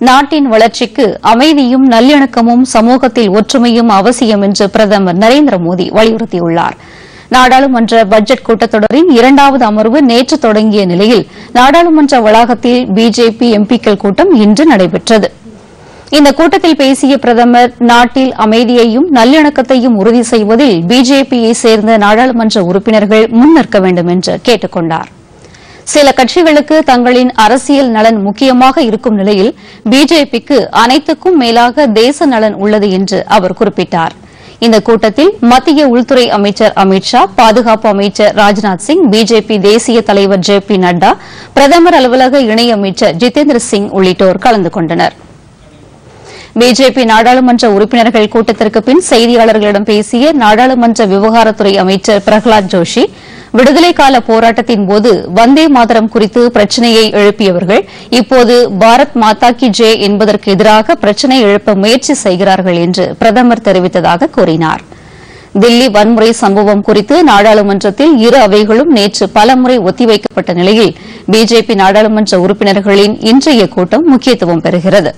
நாட்டின் வளர்ச்சிக்கு அமைதியும் நல்லிணக்கமும் சமூகத்தில் ஒற்றுமையும் அவசியம் என்று பிரதமர் நரேந்திர மோடி வலியுறுத்தியுள்ளார். நாடாளுமன்ற பட்ஜெட் கூட்டத்தொடரின் இரண்டாவது அமர்வு நேற்று தொடங்கிய நிலையில் நாடாளுமன்ற வளாகத்தில் பிஜேபி எம்பிக்கள் கூட்டம் இன்று நடைபெற்றது. இந்த கூட்டத்தில் பேசிய பிரதமர் நாட்டில் அமைதியையும் நல்லிணக்கத்தையும் உறுதி செய்வதில் பிஜேபியை சேர்ந்த நாடாளுமன்ற உறுப்பினர்கள் முன்னிற்க வேண்டும் என்று கேட்டுக் கொண்டாா் சில கட்சிகளுக்கு தங்களின் அரசியல் நலன் முக்கியமாக இருக்கும் நிலையில் பிஜேபிக்கு அனைத்துக்கும் மேலாக தேச நலன் உள்ளது என்று அவர் குறிப்பிட்டார். இந்த கூட்டத்தில் மத்திய உள்துறை அமைச்சர் அமித்ஷா பாதுகாப்பு அமைச்சர் ராஜ்நாத் சிங் பிஜேபி தேசிய தலைவர் ஜே பி நட்டா பிரதமர் அலுவலக இணையமைச்சர் ஜிதேந்திர சிங் உள்ளிட்டோர் கலந்து கொண்டனர். பிஜேபி நாடாளுமன்ற உறுப்பினர்கள் கூட்டத்திற்கு பின் செய்தியாளர்களிடம் பேசிய நாடாளுமன்ற விவகாரத்துறை அமைச்சர் பிரகலாத் ஜோஷி விடுதலை கால போராட்டத்தின் போது வந்தே மாதரம் குறித்து பிரச்சினையை எழுப்பியவர்கள் இப்போது பாரத் மாதா கி ஜே என்பதற்கு எதிராக பிரச்சினை எழுப்ப முயற்சி செய்கிறார்கள் என்று பிரதமர் தெரிவித்ததாக கூறினார். தில்லி வன்முறை சம்பவம் குறித்து நாடாளுமன்றத்தில் இரு அவைகளும் நேற்று பலமுறை ஒத்திவைக்கப்பட்ட நிலையில் பிஜேபி நாடாளுமன்ற உறுப்பினர்களின் இன்றைய கூட்டம் முக்கியத்துவம் பெறுகிறது.